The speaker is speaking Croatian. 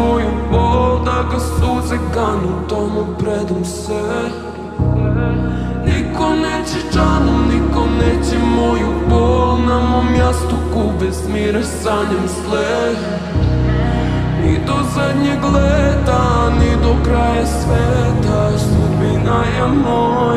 moju bol Da ga suze ganu, tomu predam se. Niko neće džanu, niko neće moju bol Na mom jastuku bez mire sanjem sle. Ni do zadnjeg leta, ni do kraja sveta Sudbina je moja